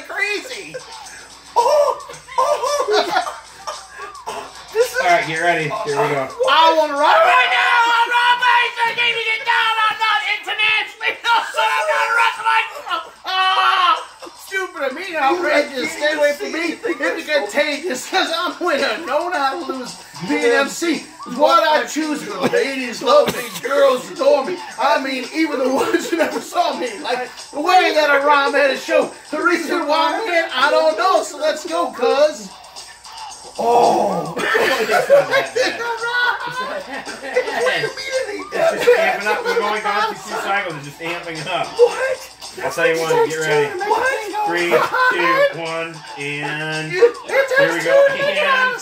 go. twitching like crazy. Oh, oh. this is. All right, get ready. Here we go. I want to run right now. I'm Rob Mason. Need to get down. I'm not internationally known, I'm not wrestling. Ah, stupid of me, outrageous. Stay away from me. It's contagious because I'm winner. No, not lose. Being MC what I choose. Ladies love me, girls adore me. I mean, even the ones who never saw me. Like the way that I rhyme at a show. Let's go, cuz. Oh. It's just amping up. We're going down through two cycles. It's just amping up. What? I'll tell you what. Get ready. What? Three, two, one, and here we go. And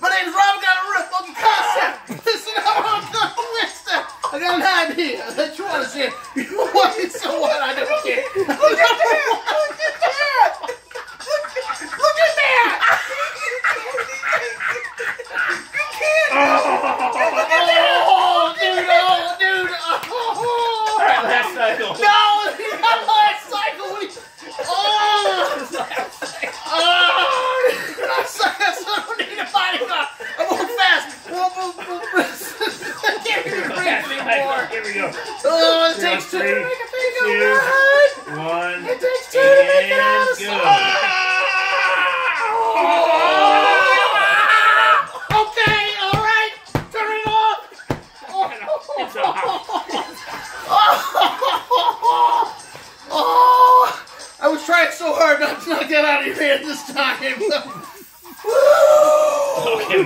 My name's Rob. Got a real fucking concept. Listen I'm gonna listen. I got an idea you want to see. You want it, anymore. Here we go. Oh, it takes two to make a thing go two, right. One. It takes two to make it And out. go. Okay, all right. Turn it off. It's off. Oh, I was trying so hard not to get out of your hand this time. Okay,